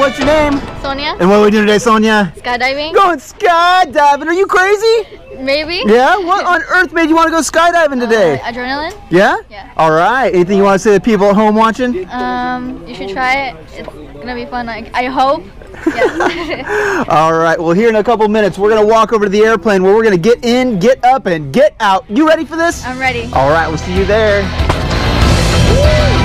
what's your name? Sonia, And what are we doing today, Sonia? skydiving, Going skydiving. Are you crazy? maybe. Yeah? What on earth made you want to go skydiving today? Uh, adrenaline. Yeah? Yeah. All right. Anything you want to say to people at home watching? Um, you should try it. It's gonna be fun. I, I hope. Yeah. All right. Well, here in a couple minutes, we're going to walk over to the airplane where we're going to get in, get up, and get out. You ready for this? I'm ready. All right. We'll see you there. All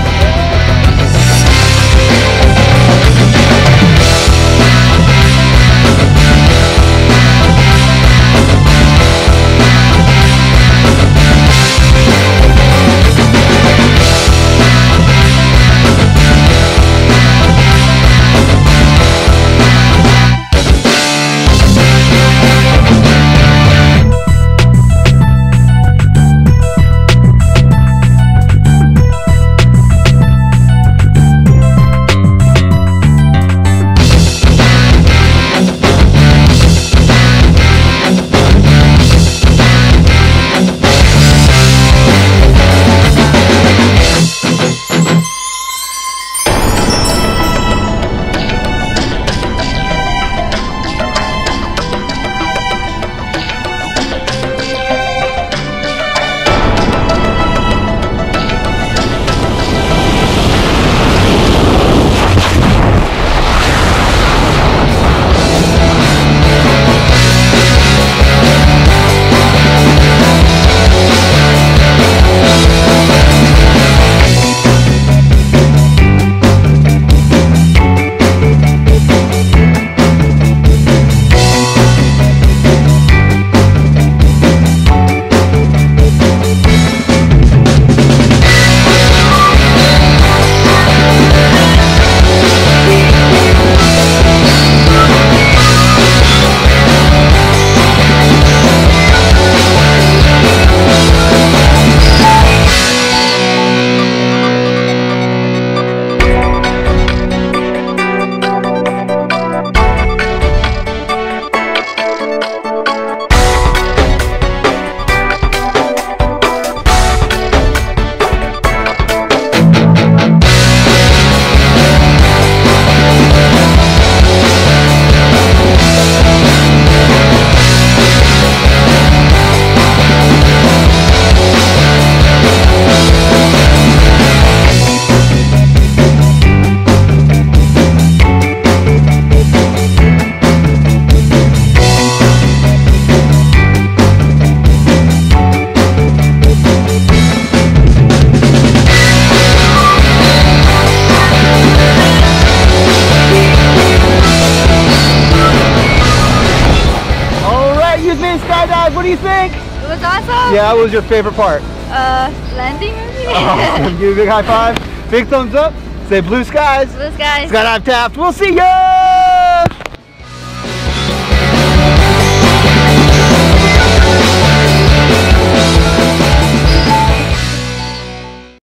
What do you think? It was awesome. Yeah. What was your favorite part? Uh, landing maybe. Oh, give you a big high five. Big thumbs up. Say blue skies. Blue skies. Skydive Taft. We'll see ya.